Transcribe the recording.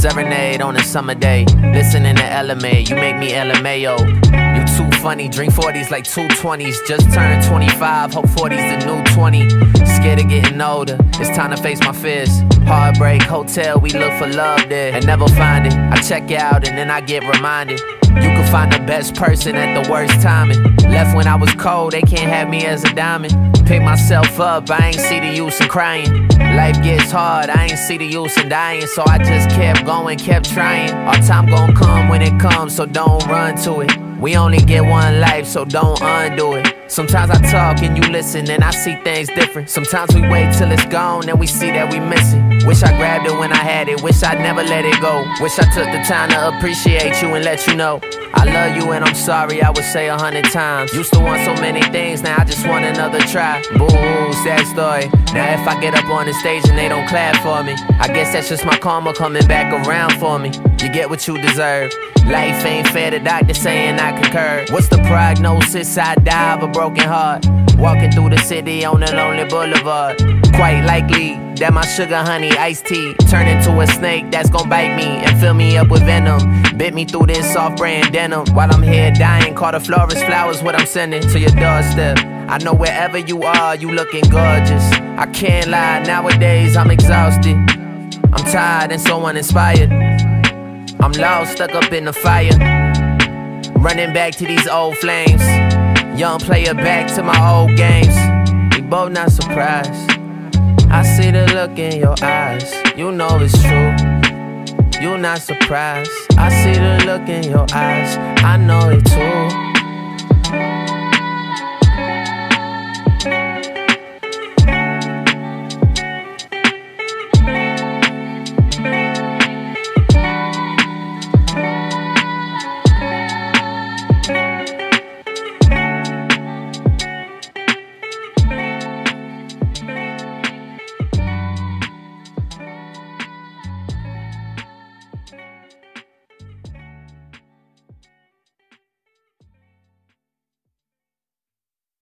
serenade on a summer day. Listening to LMA, you make me LMAO. You too funny, drink 40s like 220s. Just turned 25, hope 40's the new 20. Scared of getting older, it's time to face my fears. Heartbreak Hotel, we look for love there and never find it. I check out and then I get reminded. You can find the best person at the worst timing. Left when I was cold, they can't have me as a diamond. Pick myself up, I ain't see the use in crying. Life gets hard, I ain't see the use in dying. So I just kept going, kept trying. Our time gon' come when it comes, so don't run to it. We only get one life, so don't undo it. Sometimes I talk and you listen, and I see things different. Sometimes we wait till it's gone and we see that we miss it. Wish I grabbed it when I had it, wish I'd never let it go. Wish I took the time to appreciate you and let you know. I love you and I'm sorry, I would say a hundred times. Used to want so many things, now I just want another try. Boo, sad story. Now if I get up on the stage and they don't clap for me, I guess that's just my karma coming back around for me. You get what you deserve. Life ain't fair, the doctor saying I concur. What's the prognosis? I die of a broken heart. Walking through the city on a lonely boulevard. Quite likely that my sugar honey iced tea turn into a snake that's gonna bite me and fill me up with venom. Bit me through this soft brand denim while I'm here dying. Call the florist flowers, what I'm sending to your doorstep. I know wherever you are, you looking gorgeous. I can't lie, nowadays I'm exhausted. I'm tired and so uninspired. I'm lost, stuck up in the fire. Running back to these old flames. Young player back to my old games. We both not surprised. I see the look in your eyes. You know it's true. You not surprised. I see the look in your eyes. I know it too.